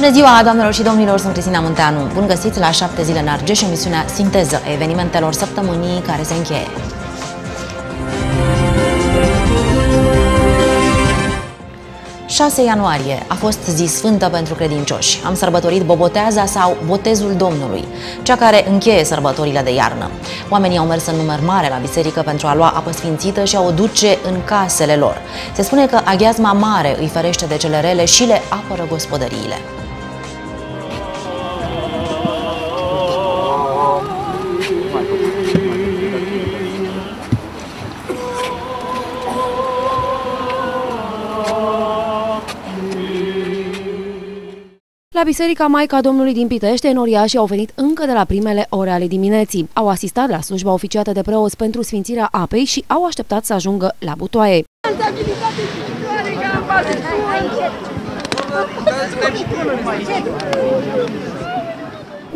Bună ziua, doamnelor și domnilor, sunt Cristina Munteanu. Bun găsiți la șapte zile în Argeș, emisiunea Sinteză a evenimentelor săptămânii care se încheie. 6 ianuarie a fost zi sfântă pentru credincioși. Am sărbătorit Boboteaza sau Botezul Domnului, cea care încheie sărbătorile de iarnă. Oamenii au mers în număr mare la biserică pentru a lua apă sfințită și a o duce în casele lor. Se spune că aghiazma mare îi ferește de cele rele și le apără gospodăriile. La Biserica Maica Domnului din Pitește, noriașii au venit încă de la primele ore ale dimineții. Au asistat la slujba oficiată de preoți pentru sfințirea apei și au așteptat să ajungă la butoaie.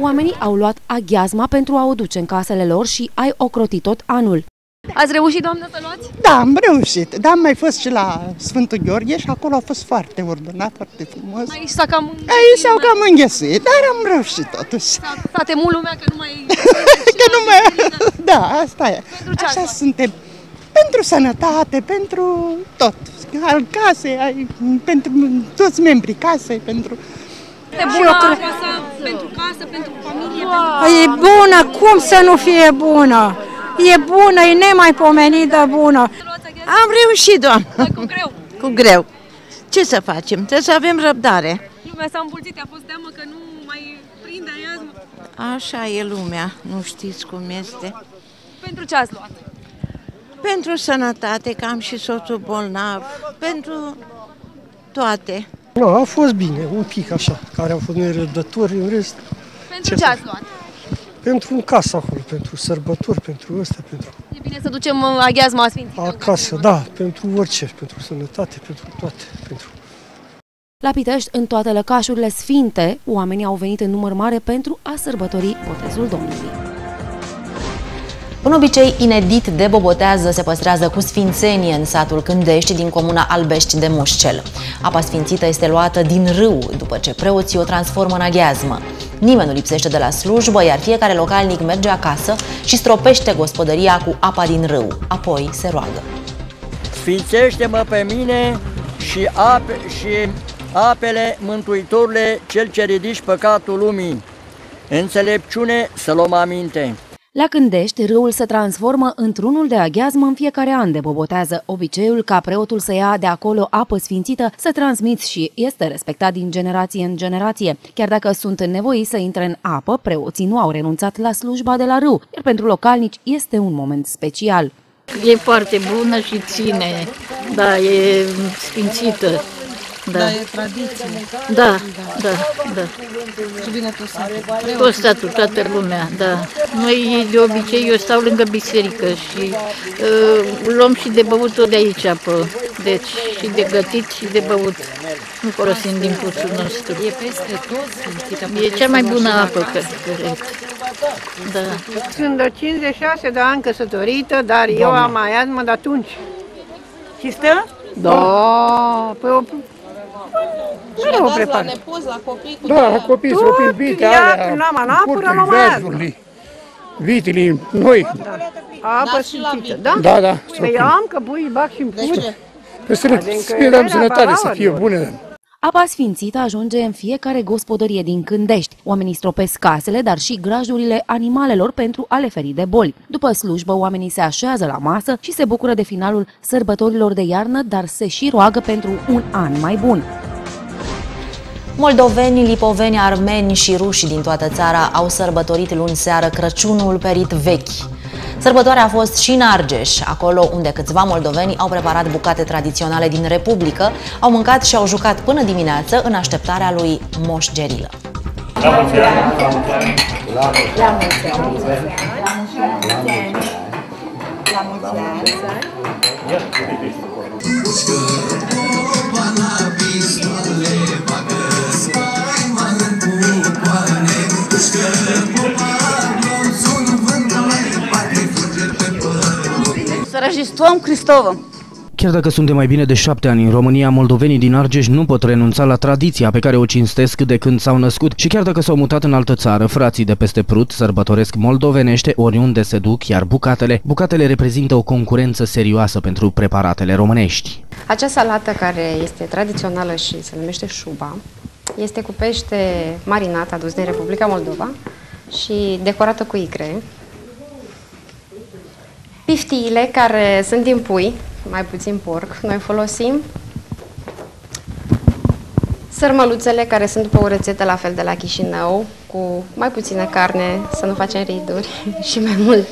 Oamenii au luat aghiazma pentru a o duce în casele lor și ai ocrotit tot anul. Ați reușit, doamnă, să luați? Da, am reușit. Da, am mai fost și la Sfântul Gheorghe și acolo a fost foarte ordonat, foarte frumos. Aici s-a cam... Aici s-au cam înghesuit, dar am reușit totuși. S-a temut lumea că nu mai... Că nu mai... Da, asta e. Pentru ce Așa ați luat? suntem. Pentru sănătate, pentru tot. Al casei, ai- pentru toți membrii casei, pentru... De bună apa pentru casă, pentru familie, pentru... E bună, cum să nu fie bună? E bună, e nemaipomenită bună. Am reușit, doamnă, Cu greu. cu greu. Ce să facem? Trebuie să avem răbdare. Lumea s-a împulțit, a fost teamă că nu mai prinde aghiazma. Așa e lumea, nu știți cum este. Pentru ce ați luat? Pentru sănătate, că am și soțul bolnav, pentru toate. Nu, a fost bine, un pic așa, care au fost nerăbdători, în rest, Pentru Ce ce să- ați luat? Pentru un casă acolo, pentru sărbători, pentru ăsta, pentru E bine să ducem uh, aghiazma sfințită. în acasă, da, pentru orice, pentru sănătate, pentru toate, pentru... La Pitești, în toate lăcașurile sfinte, oamenii au venit în număr mare pentru a sărbători botezul Domnului. Un obicei inedit de bobotează se păstrează cu sfințenie în satul Cândești din comuna Albești de Mușcel. Apa sfințită este luată din râu după ce preoții o transformă în aghiazmă. Nimeni nu lipsește de la slujbă, iar fiecare localnic merge acasă și stropește gospodăria cu apa din râu. Apoi se roagă. Sfințește-mă pe mine și, ape, și apele Mântuitorule, Cel ce ridici păcatul lumii. Înțelepciune să luăm aminte. La Cândești, râul se transformă într-unul de aghiazmă în fiecare an de bobotează. Obiceiul ca preotul să ia de acolo apă sfințită să transmiți și este respectat din generație în generație. Chiar dacă sunt nevoiți să intre în apă, preoții nu au renunțat la slujba de la râu, iar pentru localnici este un moment special. E foarte bună și ține. Da, e sfințită. Da. Da, e tradiție. Da, da, da. Și bine tot satul. Tot statul, toată lumea, da. Noi de obicei, eu stau lângă biserică și uh, luăm și de băut tot de aici apă. Deci și de gătit și de băut. Nu folosim din puțul nostru. E peste tot sfințită. E cea mai bună apă, cred. corect. Da. Sunt de 56 de ani căsătorită, dar eu am aghiazmă de atunci. Și stă? Da, păi o... Nu o prepar. nepoți, la copii cu Da, copii s-au pirbit, ia, n-am anapură, n-am aghiazmă. vitele, noi, Apă și la sfințită, vin. da? da, da, Păi am că pui, bag și-mi pun. Pe să le Adică să le dăm era sănătate, să balaur, fie doar. bune. Apa sfințită ajunge în fiecare gospodărie din Cândești. Oamenii stropesc casele, dar și grajdurile animalelor pentru a le feri de boli. După slujbă, oamenii se așează la masă și se bucură de finalul sărbătorilor de iarnă, dar se și roagă pentru un an mai bun. Moldoveni, lipoveni, armeni și ruși din toată țara au sărbătorit luni seară Crăciunul perit vechi. Sărbătoarea a fost și în Argeș, acolo unde câțiva moldoveni au preparat bucate tradiționale din Republică, au mâncat și au jucat până dimineață în așteptarea lui Moș Gerilă. С Рождеством Христовым! Chiar dacă suntem mai bine de șapte ani în România, moldovenii din Argeș nu pot renunța la tradiția pe care o cinstesc de când s-au născut și chiar dacă s-au mutat în altă țară, frații de peste Prut sărbătoresc moldovenește oriunde se duc, iar bucatele, bucatele reprezintă o concurență serioasă pentru preparatele românești. Acea salată care este tradițională și se numește șuba, este cu pește marinat adus din Republica Moldova și decorată cu icre. Piftiile care sunt din pui, mai puțin porc, noi folosim. Sărmăluțele care sunt după o rețetă la fel de la Chișinău, cu mai puțină carne, să nu facem riduri și mai mult,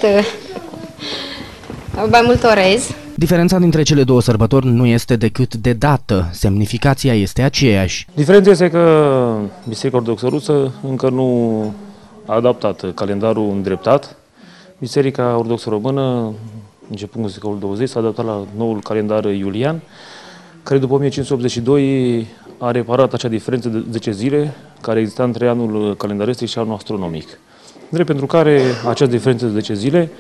mai mult orez. Diferența dintre cele două sărbători nu este decât de dată, semnificația este aceeași. Diferența este că Biserica Ortodoxă Rusă încă nu a adaptat calendarul îndreptat. Biserica Ortodoxă Română, începând cu secolul 20, s-a adaptat la noul calendar iulian, care după 1582 a reparat acea diferență de 10 zile care exista între anul calendaristic și anul astronomic. Drept pentru care această diferență de 10 zile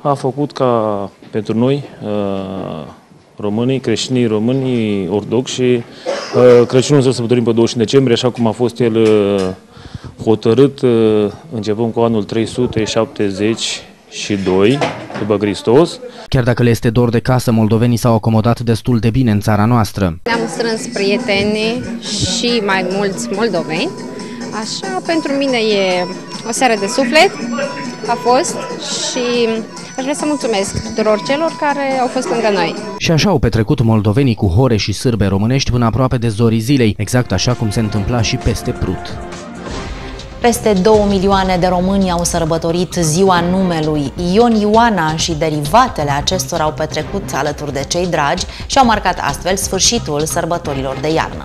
a făcut ca pentru noi, uh, românii, creștinii românii ortodoxi, uh, Crăciunul să sărbătorim pe 20 decembrie, așa cum a fost el uh, hotărât începând cu anul 372 după Hristos. Chiar dacă le este dor de casă, moldovenii s-au acomodat destul de bine în țara noastră. Ne-am strâns prieteni și mai mulți moldoveni. Așa, pentru mine e o seară de suflet, a fost și Aș vrea să mulțumesc tuturor celor care au fost lângă noi. Și așa au petrecut moldovenii cu hore și sârbe românești până aproape de zorii zilei, exact așa cum se întâmpla și peste Prut. Peste 2 milioane de români au sărbătorit ziua numelui. Ion Ioana și derivatele acestora au petrecut alături de cei dragi și au marcat astfel sfârșitul sărbătorilor de iarnă.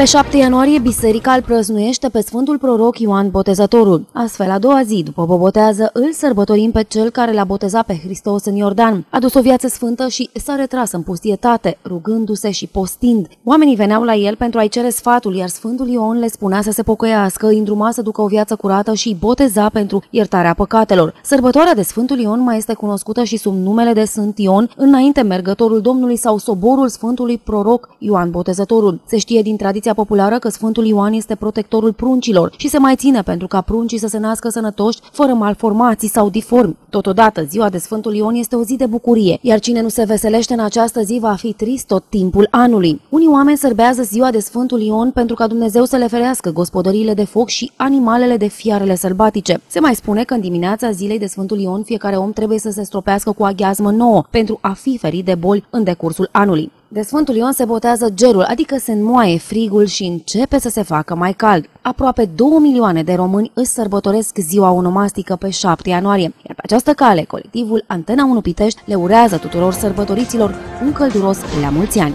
Pe 7 ianuarie, biserica îl prăznuiește pe Sfântul Proroc Ioan Botezătorul. Astfel, a doua zi după bobotează, îl sărbătorim pe cel care l-a botezat pe Hristos în Iordan. A dus o viață sfântă și s-a retras în pustietate, rugându-se și postind. Oamenii veneau la el pentru a-i cere sfatul, iar Sfântul Ion le spunea să se pocăiască, îi îndruma să ducă o viață curată și boteza pentru iertarea păcatelor. Sărbătoarea de Sfântul Ion mai este cunoscută și sub numele de Sfânt Ion, înainte mergătorul Domnului sau soborul Sfântului Proroc Ioan Botezătorul. Se știe din tradiția tradiția populară că Sfântul Ioan este protectorul pruncilor și se mai ține pentru ca pruncii să se nască sănătoși, fără malformații sau diformi. Totodată, ziua de Sfântul Ion este o zi de bucurie, iar cine nu se veselește în această zi va fi trist tot timpul anului. Unii oameni sărbează ziua de Sfântul Ion pentru ca Dumnezeu să le ferească gospodăriile de foc și animalele de fiarele sălbatice. Se mai spune că în dimineața zilei de Sfântul Ion fiecare om trebuie să se stropească cu aghiazmă nouă pentru a fi ferit de boli în decursul anului. De Sfântul Ion se botează gerul, adică se înmoaie frigul și începe să se facă mai cald. Aproape 2 milioane de români își sărbătoresc ziua onomastică pe 7 ianuarie, iar pe această cale, colectivul Antena 1 Pitești le urează tuturor sărbătoriților un călduros la mulți ani.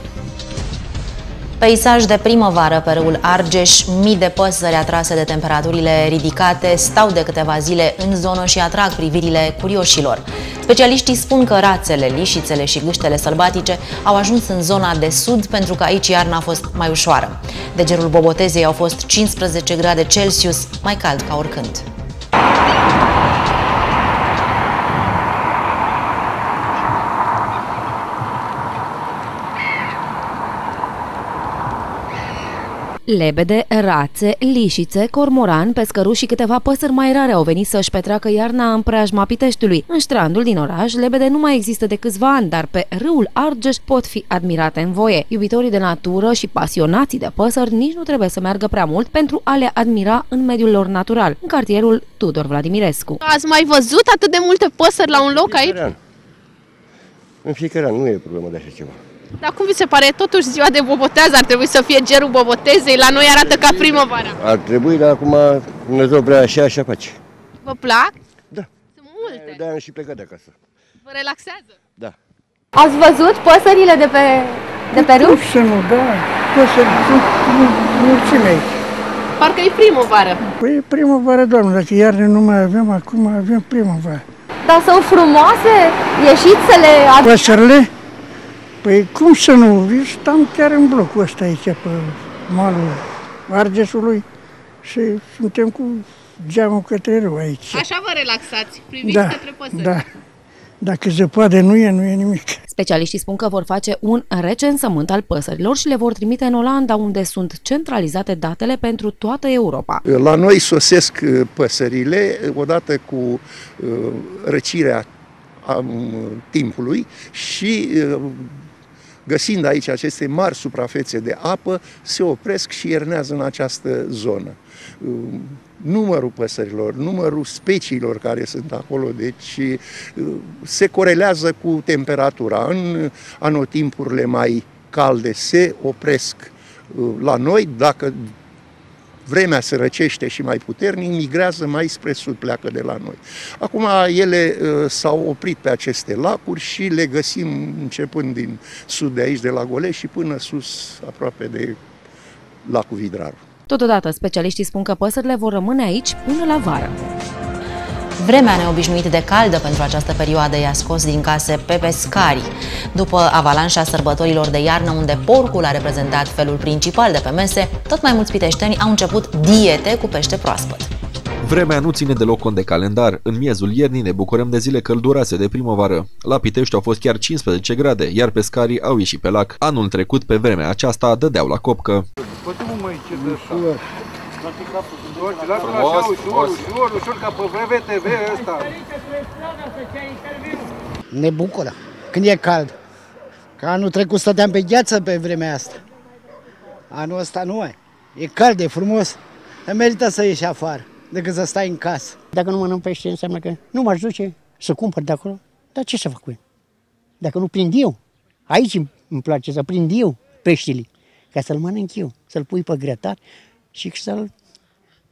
Peisaj de primăvară pe râul Argeș, mii de păsări atrase de temperaturile ridicate stau de câteva zile în zonă și atrag privirile curioșilor. Specialiștii spun că rațele, lișițele și gâștele sălbatice au ajuns în zona de sud pentru că aici iarna a fost mai ușoară. De gerul Bobotezei au fost 15 grade Celsius, mai cald ca oricând. Lebede, rațe, lișițe, cormoran, pescăruși și câteva păsări mai rare au venit să-și petreacă iarna în preajma Piteștiului. În strandul din oraș, lebede nu mai există de câțiva ani, dar pe râul Argeș pot fi admirate în voie. Iubitorii de natură și pasionații de păsări nici nu trebuie să meargă prea mult pentru a le admira în mediul lor natural, în cartierul Tudor Vladimirescu. Ați mai văzut atât de multe păsări la un loc aici? În fiecare an nu e problemă de așa ceva. Dar cum vi se pare? Totuși ziua de bobotează ar trebui să fie gerul bobotezei, la noi arată ca primăvara. Ar trebui, dar acum Dumnezeu vrea așa, așa face. Vă plac? Da. Sunt multe. De-aia am și plecat de acasă. Vă relaxează? Da. Ați văzut păsările de pe, de pe râu? Să nu, da. Păsări sunt mulțime aici. Parcă e primăvară. Păi e primăvară, doamne, dacă iarne nu mai avem, acum avem primăvară. Dar sunt frumoase? Ieșiți să le... Păsările? Păi cum să nu? Eu stăm chiar în blocul ăsta aici, pe malul Argesului și suntem cu geamul către râu aici. Așa vă relaxați, priviți da, către păsări. Da, dacă se poate nu e, nu e nimic. Specialiștii spun că vor face un recensământ al păsărilor și le vor trimite în Olanda, unde sunt centralizate datele pentru toată Europa. La noi sosesc uh, păsările odată cu uh, răcirea timpului și găsind aici aceste mari suprafețe de apă, se opresc și iernează în această zonă. Numărul păsărilor, numărul speciilor care sunt acolo, deci se corelează cu temperatura. În anotimpurile mai calde se opresc la noi, dacă vremea se răcește și mai puternic, migrează mai spre sud, pleacă de la noi. Acum ele uh, s-au oprit pe aceste lacuri și le găsim începând din sud de aici, de la Golești și până sus, aproape de lacul Vidraru. Totodată, specialiștii spun că păsările vor rămâne aici până la vară. Vremea neobișnuit de caldă pentru această perioadă i-a scos din case pe pescari. După avalanșa sărbătorilor de iarnă, unde porcul a reprezentat felul principal de pe mese, tot mai mulți piteșteni au început diete cu pește proaspăt. Vremea nu ține deloc cont de calendar. În miezul iernii ne bucurăm de zile călduroase de primăvară. La Pitești au fost chiar 15 grade, iar pescarii au ieșit pe lac. Anul trecut, pe vremea aceasta, dădeau la copcă. Lasă-l așa, ușor, ușor, ușor, ca pe VVTV ăsta. Ne bucură când e cald. Ca anul trecut stăteam pe gheață pe vremea asta. Anul ăsta nu e. E cald, e frumos. Merită să ieși afară decât să stai în casă. Dacă nu mănânc pește, înseamnă că nu m-aș duce să cumpăr de acolo. Dar ce să fac cu el? Dacă nu prind eu, aici îmi place să prind eu peștele, ca să-l mănânc eu, să-l pui pe grătar și să-l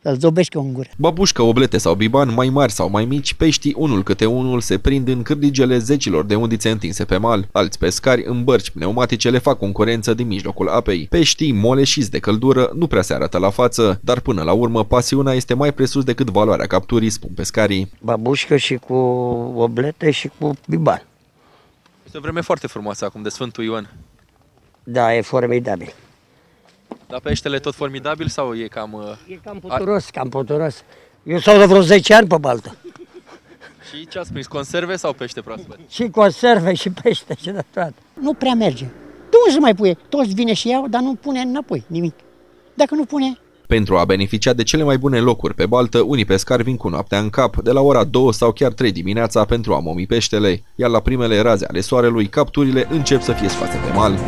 să-l zobești un gură. Babușcă, oblete sau biban, mai mari sau mai mici, peștii unul câte unul se prind în cârdigele zecilor de undițe întinse pe mal. Alți pescari în bărci pneumatice le fac concurență din mijlocul apei. Peștii, moleșiți de căldură, nu prea se arată la față, dar până la urmă pasiunea este mai presus decât valoarea capturii, spun pescarii. Babușcă și cu oblete și cu biban. Este o vreme foarte frumoasă acum de Sfântul Ioan. Da, e formidabil. Dar peștele tot formidabil sau e cam... Uh, e cam puturos, cam puturos. Eu stau de vreo 10 ani pe baltă. Și ce ați prins, conserve sau pește proaspăt? Și conserve și pește și de toate. Nu prea merge. De unde să mai pune? Toți vine și iau, dar nu pune înapoi nimic. Dacă nu pune, pentru a beneficia de cele mai bune locuri pe baltă, unii pescari vin cu noaptea în cap, de la ora 2 sau chiar 3 dimineața pentru a momi peștele, iar la primele raze ale soarelui, capturile încep să fie scoase pe mal.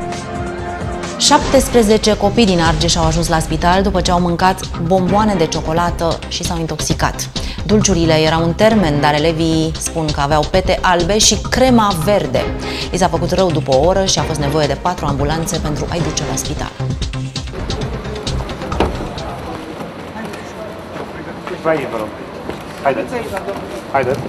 17 copii din Argeș au ajuns la spital după ce au mâncat bomboane de ciocolată și s-au intoxicat. Dulciurile erau un termen, dar elevii spun că aveau pete albe și crema verde. I s-a făcut rău după o oră și a fost nevoie de patru ambulanțe pentru a-i duce la spital. Haideți! Haideți!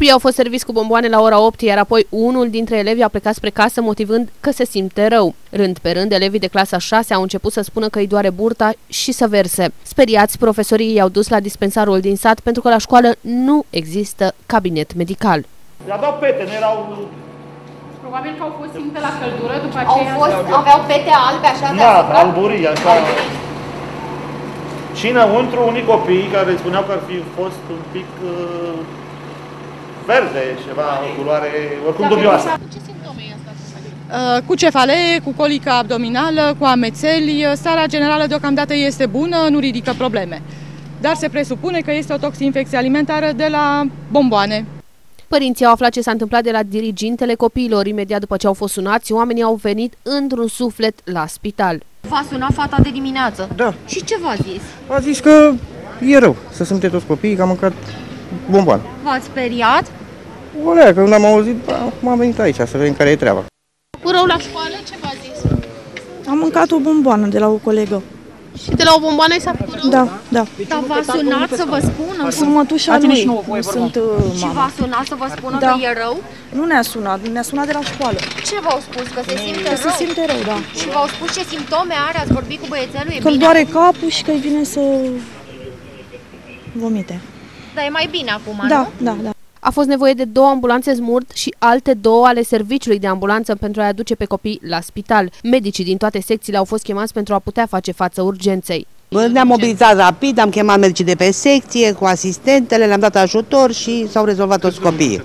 Copiii au fost serviți cu bomboane la ora 8, iar apoi unul dintre elevi a plecat spre casă motivând că se simte rău. Rând pe rând, elevii de clasa 6 au început să spună că îi doare burta și să verse. Speriați, profesorii i-au dus la dispensarul din sat pentru că la școală nu există cabinet medical. Le aveau pete, nu erau Probabil că au fost simte la căldură, după aceea... Au fost, aveau pete albe, așa de Da, alburii, așa. Și înăuntru unii copii care spuneau că ar fi fost un pic uh, verde, ceva, o culoare oricum dubioasă. Ce simptome e asta? Uh, cu cefalee, cu colică abdominală, cu amețeli. Starea generală deocamdată este bună, nu ridică probleme. Dar se presupune că este o toxinfecție alimentară de la bomboane. Părinții au aflat ce s-a întâmplat de la dirigintele copiilor. Imediat după ce au fost sunați, oamenii au venit într-un suflet la spital. V-a sunat fata de dimineață? Da. Și ce v-a zis? A zis că e rău să se toți copiii, că am mâncat bomboane. V-ați speriat? O că când am auzit, m-am venit aici să vedem care e treaba. Cu rău la școală, ce v-a zis? Am mâncat o bomboană de la o colegă. Și de la o bomboană i s-a făcut rău? Da, da. Dar v-a sunat să vă spună? Sunt mătușa lui, nu sunt uh, mama. Și v-a sunat să vă spună da. că e rău? Nu ne-a sunat, ne-a sunat de la școală. Ce v-au spus? Că se simte că rău? se simte rău, da. Și v-au spus ce simptome are? Ați vorbit cu băiețelul? E că bine? doare capul și că îi vine să vomite. Dar e mai bine acum, da, nu? Da, da. A fost nevoie de două ambulanțe smurt și alte două ale serviciului de ambulanță pentru a aduce pe copii la spital. Medicii din toate secțiile au fost chemați pentru a putea face față urgenței. Ne-am mobilizat rapid, am chemat medicii de pe secție cu asistentele, le-am dat ajutor și s-au rezolvat toți copiii.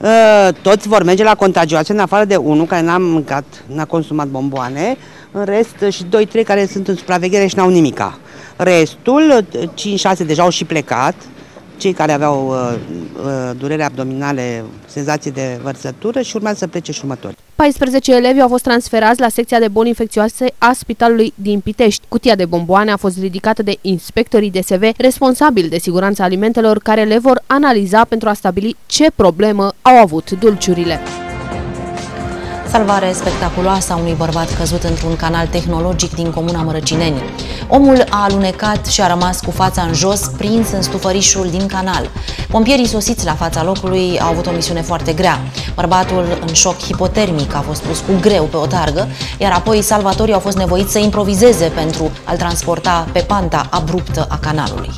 Uh, Toți vor merge la contagioase, în afară de unul care n-a mâncat, n-a consumat bomboane, în rest și 2-3 care sunt în supraveghere și n-au nimica. Restul, 5-6 deja au și plecat, cei care aveau uh, uh, durere abdominale, senzație de vărsătură și urmează să plece și următori. 14 elevi au fost transferați la secția de boli infecțioase a Spitalului din Pitești. Cutia de bomboane a fost ridicată de inspectorii DSV responsabili de siguranța alimentelor care le vor analiza pentru a stabili ce problemă au avut dulciurile. Salvare spectaculoasă a unui bărbat căzut într-un canal tehnologic din comuna Mărăcineni. Omul a alunecat și a rămas cu fața în jos, prins în stufărișul din canal. Pompierii sosiți la fața locului au avut o misiune foarte grea. Bărbatul, în șoc hipotermic, a fost pus cu greu pe o targă, iar apoi salvatorii au fost nevoiți să improvizeze pentru a-l transporta pe panta abruptă a canalului.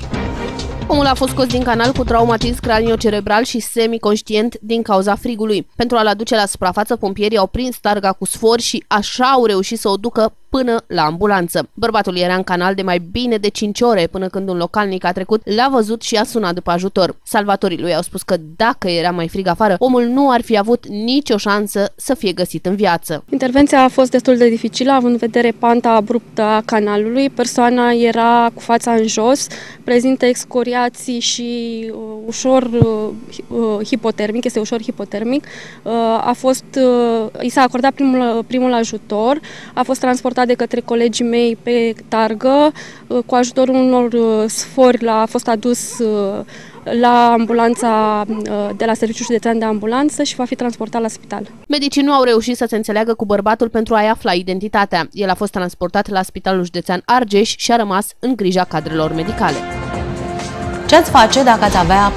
Omul a fost scos din canal cu traumatism craniocerebral și semiconștient din cauza frigului. Pentru a-l aduce la suprafață, pompierii au prins targa cu sfor și așa au reușit să o ducă până la ambulanță. Bărbatul era în canal de mai bine de 5 ore până când un localnic a trecut, l-a văzut și a sunat după ajutor. Salvatorii lui au spus că dacă era mai frig afară, omul nu ar fi avut nicio șansă să fie găsit în viață. Intervenția a fost destul de dificilă, având în vedere panta abruptă a canalului. Persoana era cu fața în jos, prezintă excoriații și uh, ușor uh, uh, hipotermic, este ușor hipotermic. Uh, a fost, uh, i s-a acordat primul, primul ajutor, a fost transportat de către colegii mei pe targă, uh, cu ajutorul unor uh, sfori la, a fost adus uh, la ambulanța de la Serviciul Județean de Ambulanță și va fi transportat la spital. Medicii nu au reușit să se înțeleagă cu bărbatul pentru a-i afla identitatea. El a fost transportat la Spitalul Județean Argeș și a rămas în grija cadrelor medicale. Ce ați face dacă ați avea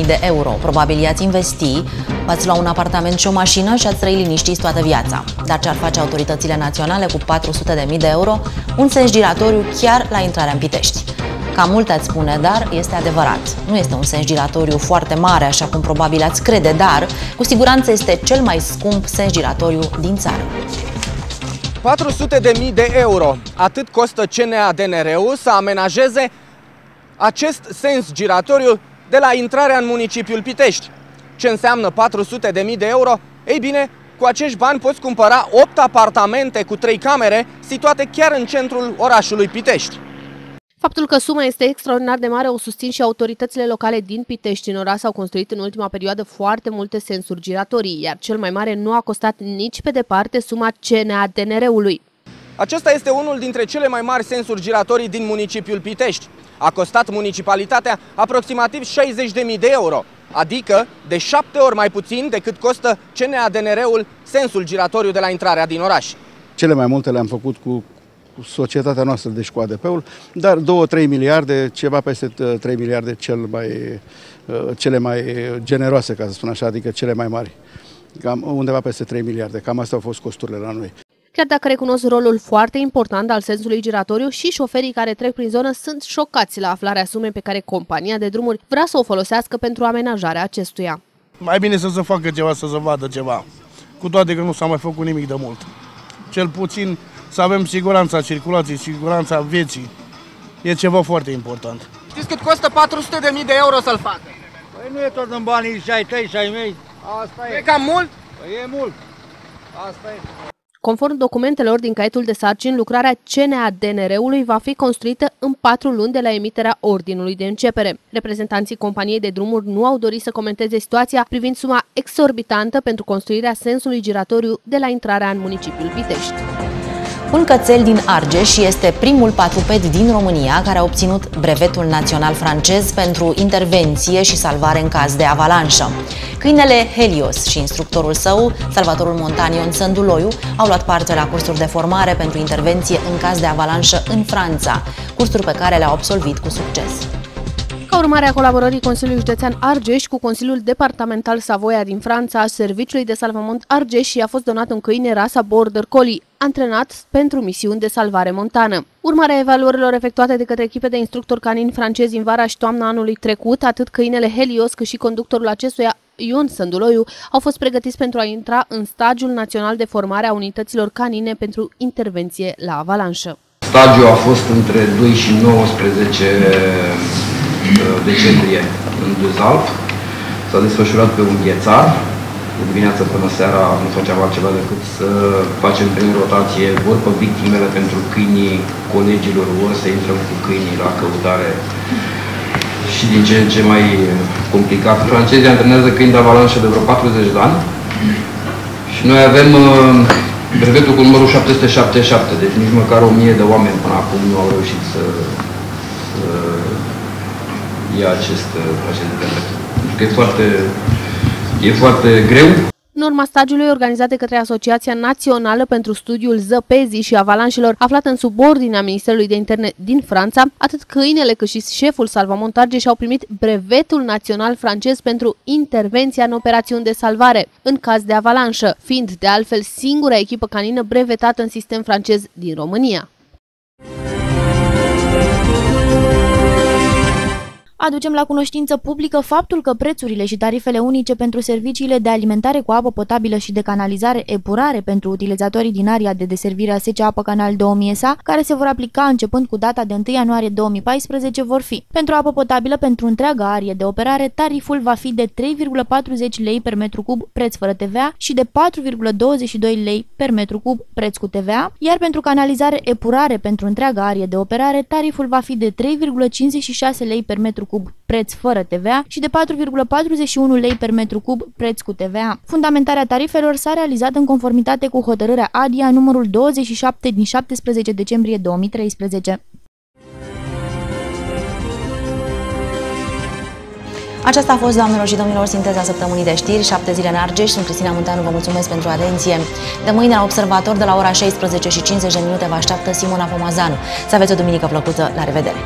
400.000 de euro? Probabil i-ați investi, v-ați lua un apartament și o mașină și ați trăi liniștiți toată viața. Dar ce ar face autoritățile naționale cu 400.000 de euro? Un sens giratoriu chiar la intrarea în Pitești. Cam mult ați spune, dar este adevărat. Nu este un sens giratoriu foarte mare, așa cum probabil ați crede, dar cu siguranță este cel mai scump sens giratoriu din țară. 400 de mii de euro. Atât costă CNADNR-ul să amenajeze acest sens giratoriu de la intrarea în municipiul Pitești. Ce înseamnă 400 de mii de euro? Ei bine, cu acești bani poți cumpăra 8 apartamente cu 3 camere situate chiar în centrul orașului Pitești. Faptul că suma este extraordinar de mare o susțin și autoritățile locale din Pitești. În oraș au construit în ultima perioadă foarte multe sensuri giratorii, iar cel mai mare nu a costat nici pe departe suma CNADNR-ului. Acesta este unul dintre cele mai mari sensuri giratorii din municipiul Pitești. A costat municipalitatea aproximativ 60.000 de euro, adică de șapte ori mai puțin decât costă CNADNR-ul, sensul giratoriu de la intrarea din oraș. Cele mai multe le-am făcut cu cu societatea noastră, deci cu ADP-ul, dar 2-3 miliarde, ceva peste 3 miliarde cel mai, cele mai generoase, ca să spun așa, adică cele mai mari. Cam undeva peste 3 miliarde, cam astea au fost costurile la noi. Chiar dacă recunosc rolul foarte important al sensului giratoriu și șoferii care trec prin zonă sunt șocați la aflarea sumei pe care compania de drumuri vrea să o folosească pentru amenajarea acestuia. Mai bine să se facă ceva, să se vadă ceva, cu toate că nu s-a mai făcut nimic de mult. Cel puțin să avem siguranța circulației, siguranța vieții. E ceva foarte important. Știți cât costă 400.000 de euro să-l facă? Păi nu e tot în banii și ai tăi și ai mei. Asta e. E cam mult? Păi e mult. Asta e. Conform documentelor din caietul de sarcini, lucrarea CNA-DNR-ului va fi construită în patru luni de la emiterea ordinului de începere. Reprezentanții companiei de drumuri nu au dorit să comenteze situația privind suma exorbitantă pentru construirea sensului giratoriu de la intrarea în municipiul Pitești. Un cățel din Argeș este primul patruped din România care a obținut brevetul național francez pentru intervenție și salvare în caz de avalanșă. Câinele Helios și instructorul său, salvatorul Montanion Sânduloiu, au luat parte la cursuri de formare pentru intervenție în caz de avalanșă în Franța, cursuri pe care le-au absolvit cu succes. Ca urmare a colaborării Consiliului Județean Argeș cu Consiliul Departamental Savoia din Franța, Serviciului de Salvament Argeș i-a fost donat un câine rasa Border Collie, antrenat pentru misiuni de salvare montană. Urmarea evaluărilor efectuate de către echipe de instructori canini francezi în vara și toamna anului trecut, atât câinele Helios cât și conductorul acestuia, Ion Sânduloiu, au fost pregătiți pentru a intra în stagiul național de formare a unităților canine pentru intervenție la avalanșă. stagiu a fost între 2 și 19 decembrie în Duzalp. S-a desfășurat pe un ghețar. De dimineață până seara nu făceam altceva decât să facem prin rotație ori pe victimele pentru câinii colegilor, ori să intrăm cu câinii la căutare și din ce în ce mai complicat. Francezii antrenează câini de avalanșă de vreo 40 de ani și noi avem uh, brevetul cu numărul 777, deci nici măcar 1000 de oameni până acum nu au reușit să, să ia acest, uh, acest brevet. Pentru că e foarte, e foarte greu. În urma stagiului organizat de către Asociația Națională pentru Studiul Zăpezii și Avalanșelor, aflată în subordinea Ministerului de Interne din Franța, atât câinele cât și șeful salvamontarge și-au primit brevetul național francez pentru intervenția în operațiuni de salvare, în caz de avalanșă, fiind de altfel singura echipă canină brevetată în sistem francez din România. Aducem la cunoștință publică faptul că prețurile și tarifele unice pentru serviciile de alimentare cu apă potabilă și de canalizare epurare pentru utilizatorii din area de deservire a SC Apă Canal 2000 SA, care se vor aplica începând cu data de 1 ianuarie 2014, vor fi. Pentru apă potabilă pentru întreaga arie de operare, tariful va fi de 3,40 lei per metru cub preț fără TVA și de 4,22 lei per metru cub preț cu TVA, iar pentru canalizare epurare pentru întreaga arie de operare, tariful va fi de 3,56 lei per metru cub preț fără TVA și de 4,41 lei per metru cub preț cu TVA. Fundamentarea tarifelor s-a realizat în conformitate cu hotărârea ADIA numărul 27 din 17 decembrie 2013. Aceasta a fost, doamnelor și domnilor, sinteza săptămânii de știri, șapte zile în Argeș. Sunt Cristina Munteanu, vă mulțumesc pentru atenție. De mâine la Observator, de la ora 16 și 50 de minute, vă așteaptă Simona Pomazanu. Să aveți o duminică plăcută, la revedere!